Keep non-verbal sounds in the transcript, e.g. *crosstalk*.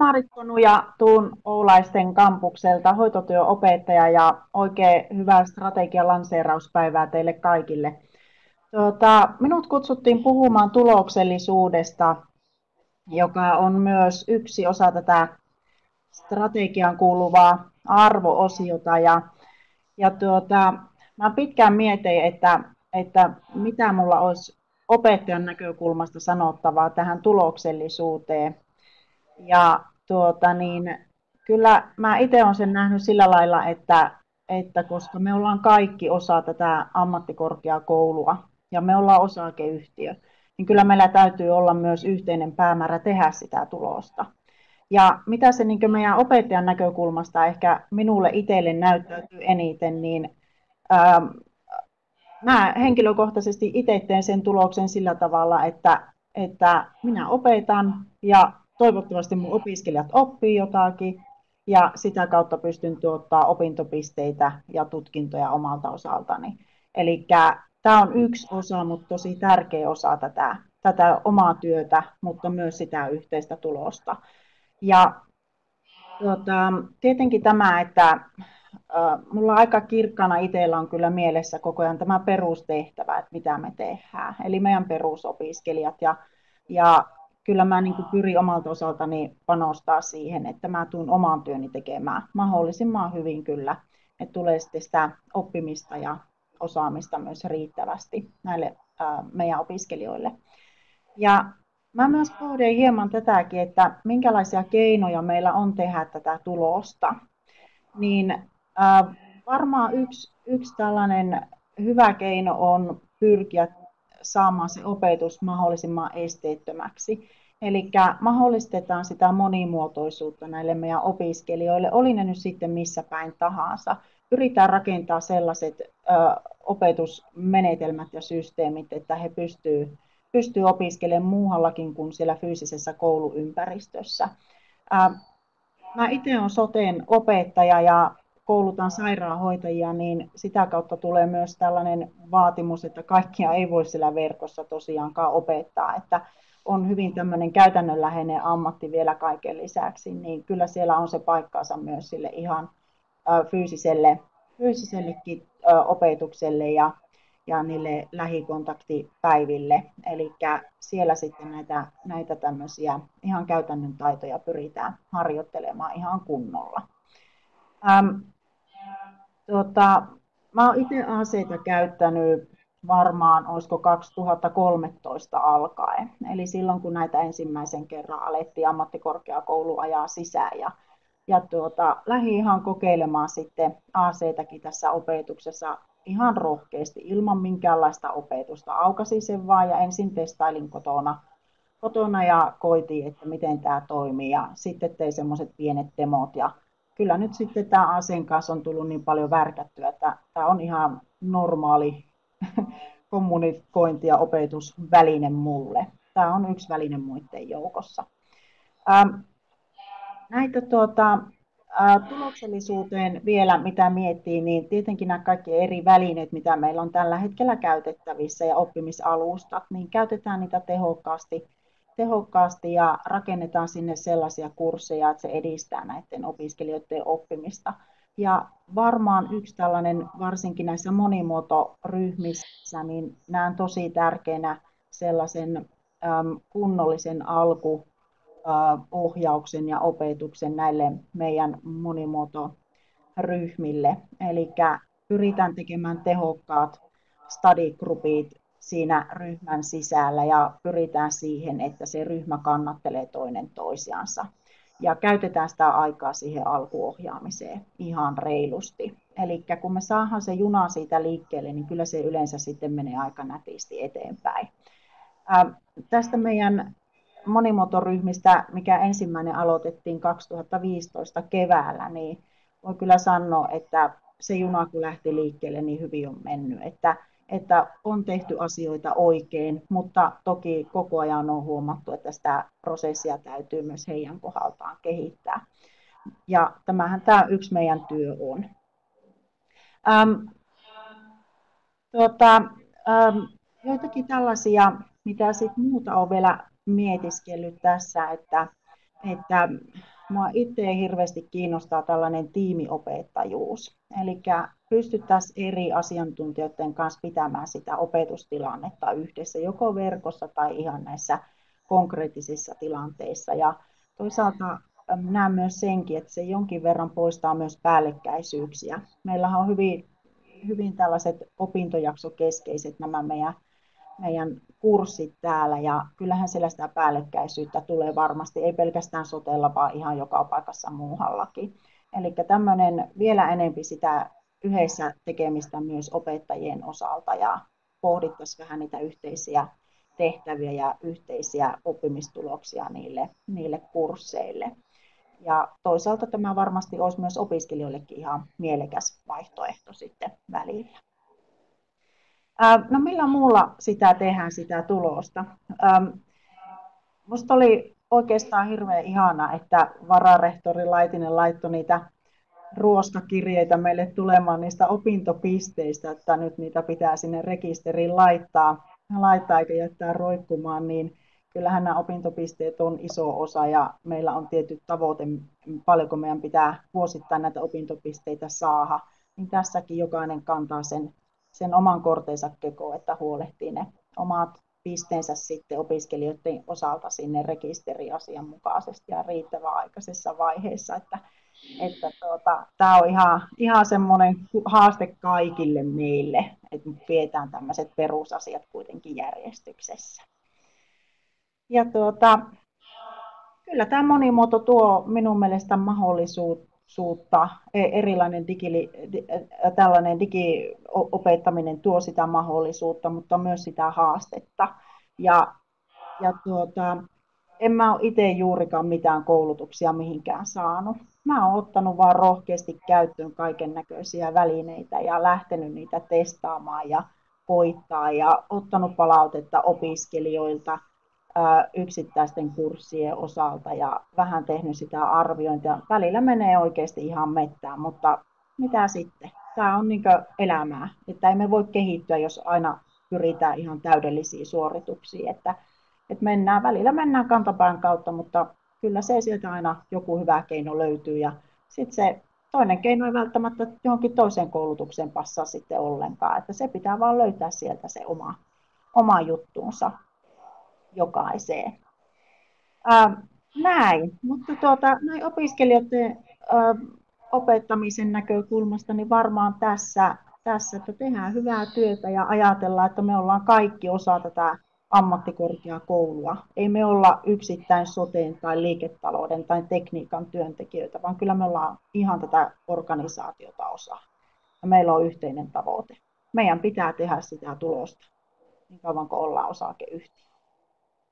Marikko Nuja, tuun Oulaisten kampukselta hoitotyöopettaja ja oikein hyvää strategian lanseerauspäivää teille kaikille. Tuota, minut kutsuttiin puhumaan tuloksellisuudesta, joka on myös yksi osa tätä strategian kuuluvaa arvoosiota. Ja, ja tuota, mä pitkään mietin, että, että mitä mulla olisi opettajan näkökulmasta sanottavaa tähän tuloksellisuuteen. Ja tuota, niin, kyllä mä itse olen sen nähnyt sillä lailla, että, että koska me ollaan kaikki osa tätä ammattikorkeakoulua ja me ollaan osakeyhtiö, niin kyllä meillä täytyy olla myös yhteinen päämäärä tehdä sitä tulosta. Ja mitä se niin meidän opettajan näkökulmasta ehkä minulle itselle näyttäytyy eniten, niin ää, mä henkilökohtaisesti itse teen sen tuloksen sillä tavalla, että, että minä opetan ja toivottavasti mun opiskelijat oppii jotakin ja sitä kautta pystyn tuottaa opintopisteitä ja tutkintoja omalta osaltani. Eli tämä on yksi osa, mutta tosi tärkeä osa tätä, tätä omaa työtä, mutta myös sitä yhteistä tulosta. Ja tuota, tietenkin tämä, että mulla aika kirkkana itsellä on kyllä mielessä koko ajan tämä perustehtävä, että mitä me tehdään. Eli meidän perusopiskelijat ja, ja kyllä mä niin pyrin omalta osaltani panostaa siihen, että mä tuun oman työni tekemään mahdollisimman hyvin kyllä, että tulee sitten sitä oppimista ja osaamista myös riittävästi näille ää, meidän opiskelijoille. Ja mä myös pohdin hieman tätäkin, että minkälaisia keinoja meillä on tehdä tätä tulosta. Niin ää, varmaan yksi, yksi tällainen hyvä keino on pyrkiä saamaan se opetus mahdollisimman esteettömäksi. Eli mahdollistetaan sitä monimuotoisuutta näille meidän opiskelijoille, oli ne nyt sitten missä päin tahansa. Pyritään rakentamaan sellaiset ö, opetusmenetelmät ja systeemit, että he pystyvät pystyy opiskelemaan muuallakin kuin siellä fyysisessä kouluympäristössä. Ää, mä itse olen soteen opettaja ja koulutan sairaanhoitajia, niin sitä kautta tulee myös tällainen vaatimus, että kaikkia ei voi siellä verkossa tosiaankaan opettaa, että on hyvin tämmöinen käytännönläheinen ammatti vielä kaiken lisäksi, niin kyllä siellä on se paikkaansa myös sille ihan fyysiselle, fyysisellekin opetukselle ja, ja niille lähikontaktipäiville. Eli siellä sitten näitä, näitä tämmöisiä ihan käytännön taitoja pyritään harjoittelemaan ihan kunnolla. Tota, mä oon itse aseita käyttänyt varmaan, olisiko 2013 alkaen. Eli silloin, kun näitä ensimmäisen kerran alettiin ammattikorkeakoulu ajaa sisään. Ja, ja tuota, lähdin ihan kokeilemaan sitten AC-täkin tässä opetuksessa ihan rohkeasti, ilman minkäänlaista opetusta. Aukasin sen vaan ja ensin testailin kotona, kotona ja koitiin, että miten tämä toimii. Ja sitten tein semmoiset pienet demot ja kyllä nyt sitten tämä ASEN kanssa on tullut niin paljon värkättyä, että tämä on ihan normaali *laughs* kommunikointi- ja opetusväline mulle. Tämä on yksi väline muiden joukossa. Ähm, näitä tuota, äh, tuloksellisuuteen vielä, mitä miettii, niin tietenkin nämä kaikki eri välineet, mitä meillä on tällä hetkellä käytettävissä ja oppimisalustat, niin käytetään niitä tehokkaasti, tehokkaasti ja rakennetaan sinne sellaisia kursseja, että se edistää näiden opiskelijoiden oppimista. Ja varmaan yksi tällainen, varsinkin näissä monimuotoryhmissä, niin näen tosi tärkeänä sellaisen kunnollisen alkuohjauksen ja opetuksen näille meidän monimuotoryhmille. Eli pyritään tekemään tehokkaat study groupit siinä ryhmän sisällä ja pyritään siihen, että se ryhmä kannattelee toinen toisiansa ja käytetään sitä aikaa siihen alkuohjaamiseen ihan reilusti. Eli kun me saadaan se juna siitä liikkeelle, niin kyllä se yleensä sitten menee aika nätisti eteenpäin. Ää, tästä meidän monimuotoryhmistä, mikä ensimmäinen aloitettiin 2015 keväällä, niin voi kyllä sanoa, että se juna kun lähti liikkeelle, niin hyvin on mennyt. Että että on tehty asioita oikein, mutta toki koko ajan on huomattu, että sitä prosessia täytyy myös heidän kohdaltaan kehittää. Ja tämähän tämä yksi meidän työ on. Ähm, tuota, ähm, joitakin tällaisia, mitä sitten muuta on vielä mietiskellyt tässä, että että mua itse hirveästi kiinnostaa tällainen tiimiopettajuus. Eli pystyttäisiin eri asiantuntijoiden kanssa pitämään sitä opetustilannetta yhdessä, joko verkossa tai ihan näissä konkreettisissa tilanteissa. Ja toisaalta näen myös senkin, että se jonkin verran poistaa myös päällekkäisyyksiä. Meillähän on hyvin, hyvin tällaiset opintojaksokeskeiset nämä meidän, meidän kurssit täällä ja kyllähän siellä sitä päällekkäisyyttä tulee varmasti, ei pelkästään sotella, vaan ihan joka paikassa muuhallakin. Eli tämmöinen vielä enempi sitä yhdessä tekemistä myös opettajien osalta ja pohdittaisiin vähän niitä yhteisiä tehtäviä ja yhteisiä oppimistuloksia niille, niille kursseille. Ja toisaalta tämä varmasti olisi myös opiskelijoillekin ihan mielekäs vaihtoehto sitten välillä. No millä muulla sitä tehdään, sitä tulosta? Minusta oli oikeastaan hirveän ihana, että vararehtori Laitinen laittoi niitä ruoskakirjeitä meille tulemaan niistä opintopisteistä, että nyt niitä pitää sinne rekisteriin laittaa, laittaa eikä jättää roikkumaan, niin kyllähän nämä opintopisteet on iso osa ja meillä on tietty tavoite, paljonko meidän pitää vuosittain näitä opintopisteitä saada, niin tässäkin jokainen kantaa sen, sen oman kortensa kekoon, että huolehtii ne omat pisteensä sitten opiskelijoiden osalta sinne rekisteriin asianmukaisesti ja riittävän aikaisessa vaiheessa, että, että tuota, tämä on ihan, ihan semmoinen haaste kaikille meille, että pidetään tämmöiset perusasiat kuitenkin järjestyksessä. Ja tuota, kyllä tämä monimuoto tuo minun mielestä mahdollisuutta, e, erilainen digi, tällainen digiopettaminen tuo sitä mahdollisuutta, mutta myös sitä haastetta. Ja, ja tuota, en mä ole itse juurikaan mitään koulutuksia mihinkään saanut. Mä oon ottanut vaan rohkeasti käyttöön kaiken näköisiä välineitä ja lähtenyt niitä testaamaan ja koittaa ja ottanut palautetta opiskelijoilta – yksittäisten kurssien osalta ja vähän tehnyt sitä arviointia. Välillä menee oikeasti ihan mettään, mutta mitä sitten? Tämä on niin elämää, että ei me voi kehittyä, jos aina pyritään ihan täydellisiin suorituksiin, että, että mennään, välillä mennään kantapään kautta, mutta kyllä se sieltä aina joku hyvä keino löytyy ja sitten se toinen keino ei välttämättä johonkin toiseen koulutukseen passaa sitten ollenkaan, että se pitää vaan löytää sieltä se oma, oma juttuunsa jokaiseen. Ää, näin, mutta tuota, näin opiskelijoiden ää, opettamisen näkökulmasta niin varmaan tässä, tässä, että tehdään hyvää työtä ja ajatellaan, että me ollaan kaikki osa tätä ammattikorkeakoulua. Ei me olla yksittäin soteen tai liiketalouden tai tekniikan työntekijöitä, vaan kyllä me ollaan ihan tätä organisaatiota osa. Ja meillä on yhteinen tavoite. Meidän pitää tehdä sitä tulosta niin kauan kuin ollaan osakeyhtiö.